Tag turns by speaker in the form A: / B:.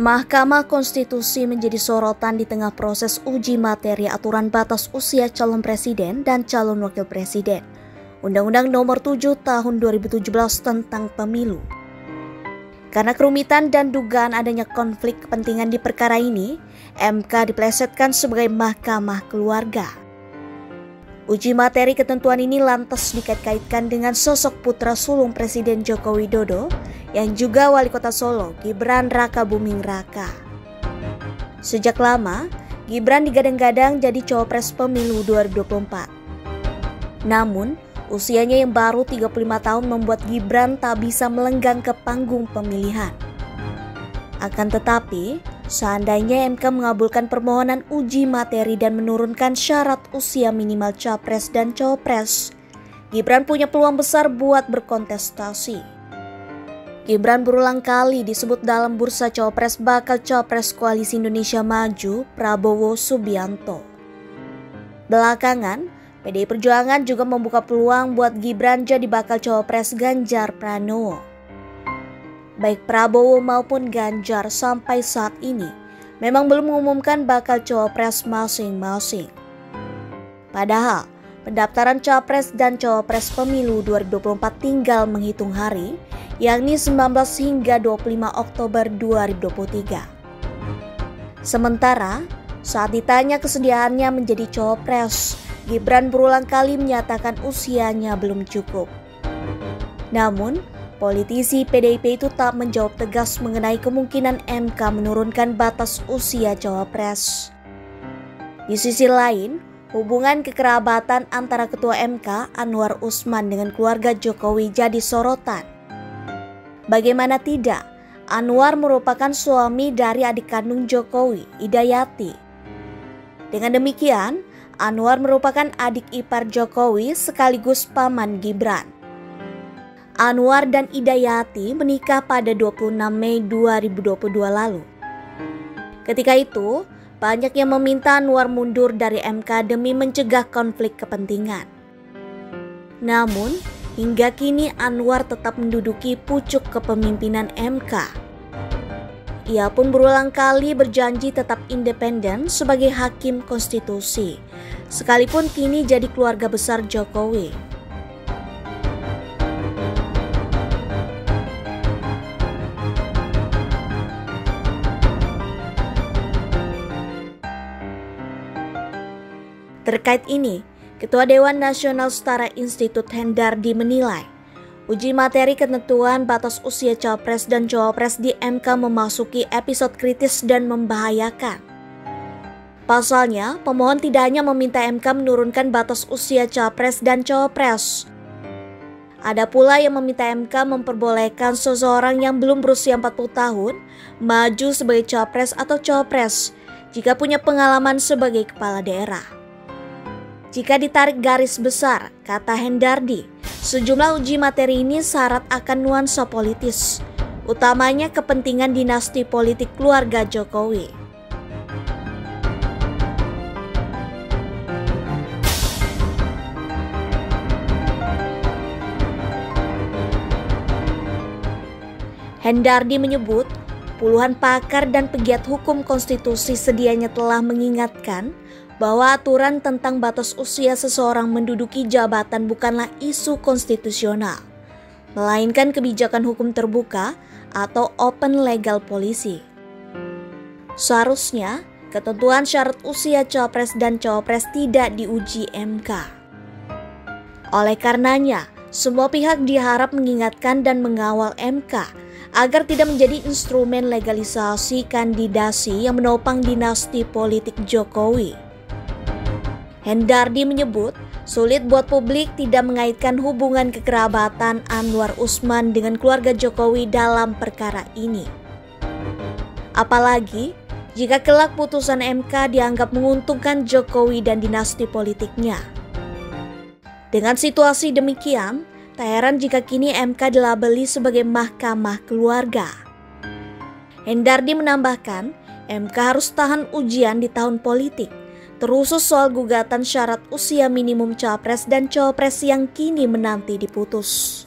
A: Mahkamah Konstitusi menjadi sorotan di tengah proses uji materi aturan batas usia calon presiden dan calon wakil presiden. Undang-Undang Nomor 7 Tahun 2017 tentang Pemilu. Karena kerumitan dan dugaan adanya konflik kepentingan di perkara ini, MK diplesetkan sebagai mahkamah keluarga. Uji materi ketentuan ini lantas dikait-kaitkan dengan sosok putra sulung Presiden Joko Widodo yang juga wali kota Solo, Gibran Raka Buming Raka. Sejak lama, Gibran digadang-gadang jadi cawapres pemilu 2024. Namun, usianya yang baru 35 tahun membuat Gibran tak bisa melenggang ke panggung pemilihan. Akan tetapi, seandainya MK mengabulkan permohonan uji materi dan menurunkan syarat usia minimal capres dan cawapres, Gibran punya peluang besar buat berkontestasi. Gibran berulang kali disebut dalam bursa cawapres bakal cawapres koalisi Indonesia Maju Prabowo Subianto. Belakangan, PDI Perjuangan juga membuka peluang buat Gibran jadi bakal cawapres Ganjar Pranowo. Baik Prabowo maupun Ganjar sampai saat ini memang belum mengumumkan bakal cawapres masing-masing. Padahal, pendaftaran cawapres dan cawapres pemilu 2024 tinggal menghitung hari yakni 19 hingga 25 Oktober 2023. Sementara, saat ditanya kesediaannya menjadi cawapres, Gibran berulang kali menyatakan usianya belum cukup. Namun, politisi PDIP itu tak menjawab tegas mengenai kemungkinan MK menurunkan batas usia cawapres. Di sisi lain, hubungan kekerabatan antara Ketua MK Anwar Usman dengan keluarga Jokowi jadi sorotan. Bagaimana tidak, Anwar merupakan suami dari adik kandung Jokowi, Idayati. Dengan demikian, Anwar merupakan adik ipar Jokowi sekaligus paman Gibran. Anwar dan Idayati menikah pada 26 Mei 2022 lalu. Ketika itu, banyak yang meminta Anwar mundur dari MK demi mencegah konflik kepentingan. Namun, Hingga kini Anwar tetap menduduki pucuk kepemimpinan MK. Ia pun berulang kali berjanji tetap independen sebagai hakim konstitusi, sekalipun kini jadi keluarga besar Jokowi. Terkait ini, Ketua Dewan Nasional Setara Institut Hendardi menilai, uji materi ketentuan batas usia Cawapres dan Cawapres di MK memasuki episode kritis dan membahayakan. Pasalnya, pemohon tidak hanya meminta MK menurunkan batas usia Cawapres dan Cawapres, ada pula yang meminta MK memperbolehkan seseorang yang belum berusia 40 tahun maju sebagai Cawapres atau Cawapres jika punya pengalaman sebagai kepala daerah. Jika ditarik garis besar, kata Hendardi, sejumlah uji materi ini syarat akan nuansa politis, utamanya kepentingan dinasti politik keluarga Jokowi. Hendardi menyebut puluhan pakar dan pegiat hukum konstitusi sedianya telah mengingatkan bahwa aturan tentang batas usia seseorang menduduki jabatan bukanlah isu konstitusional, melainkan kebijakan hukum terbuka atau open legal policy. Seharusnya, ketentuan syarat usia cawapres dan cawapres tidak diuji MK. Oleh karenanya, semua pihak diharap mengingatkan dan mengawal MK agar tidak menjadi instrumen legalisasi kandidasi yang menopang dinasti politik Jokowi. Hendardi menyebut, sulit buat publik tidak mengaitkan hubungan kekerabatan Anwar Usman dengan keluarga Jokowi dalam perkara ini. Apalagi jika kelak putusan MK dianggap menguntungkan Jokowi dan dinasti politiknya. Dengan situasi demikian, tak heran jika kini MK dilabeli sebagai mahkamah keluarga. Hendardi menambahkan, MK harus tahan ujian di tahun politik terusus soal gugatan syarat usia minimum capres dan cawapres yang kini menanti diputus.